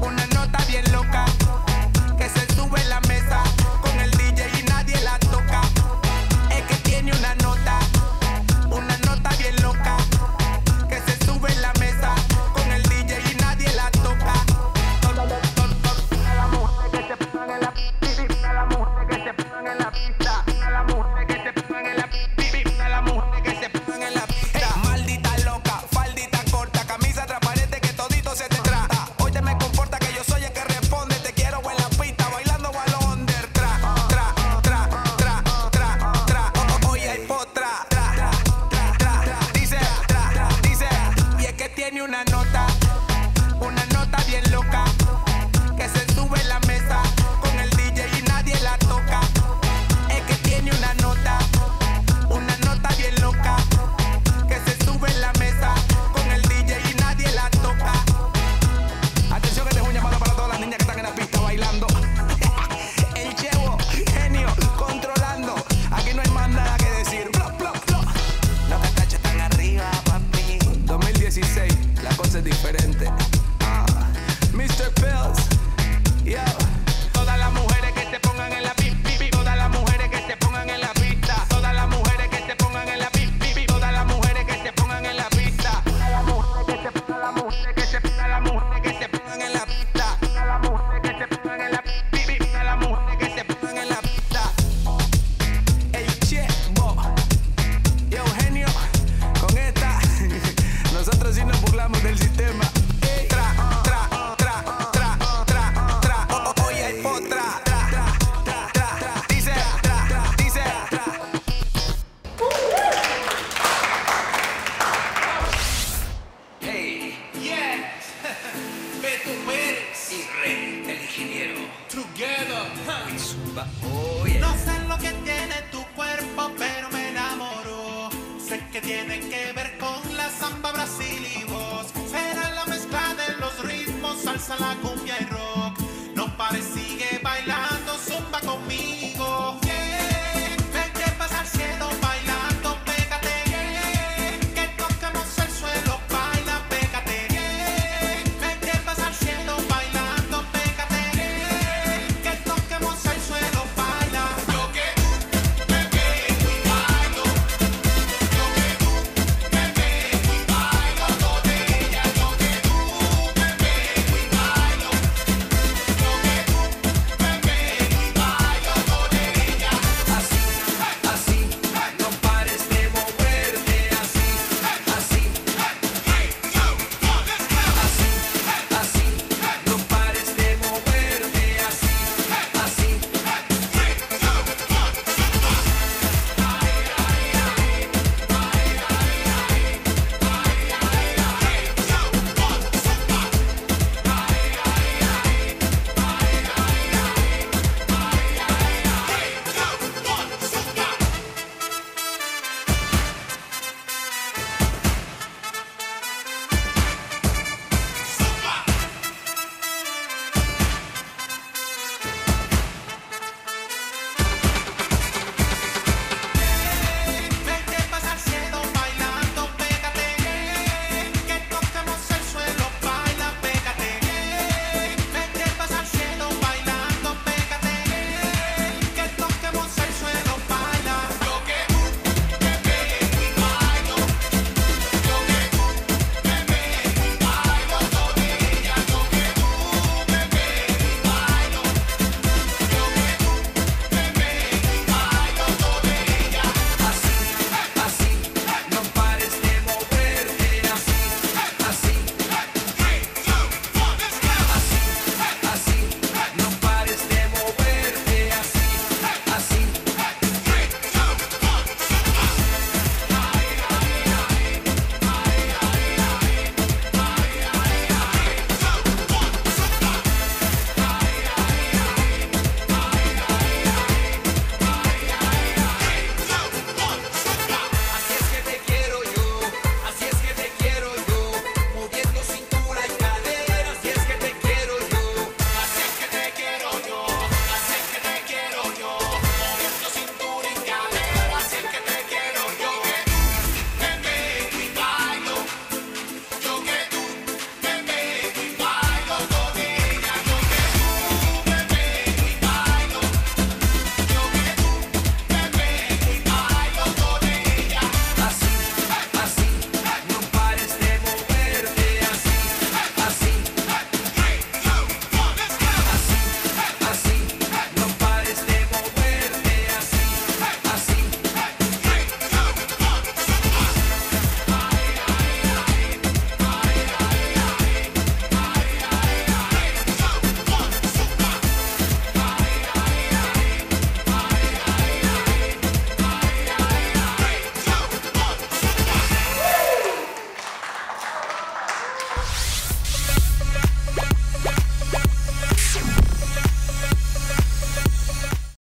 Una nota bien loca que se sube en la mesa.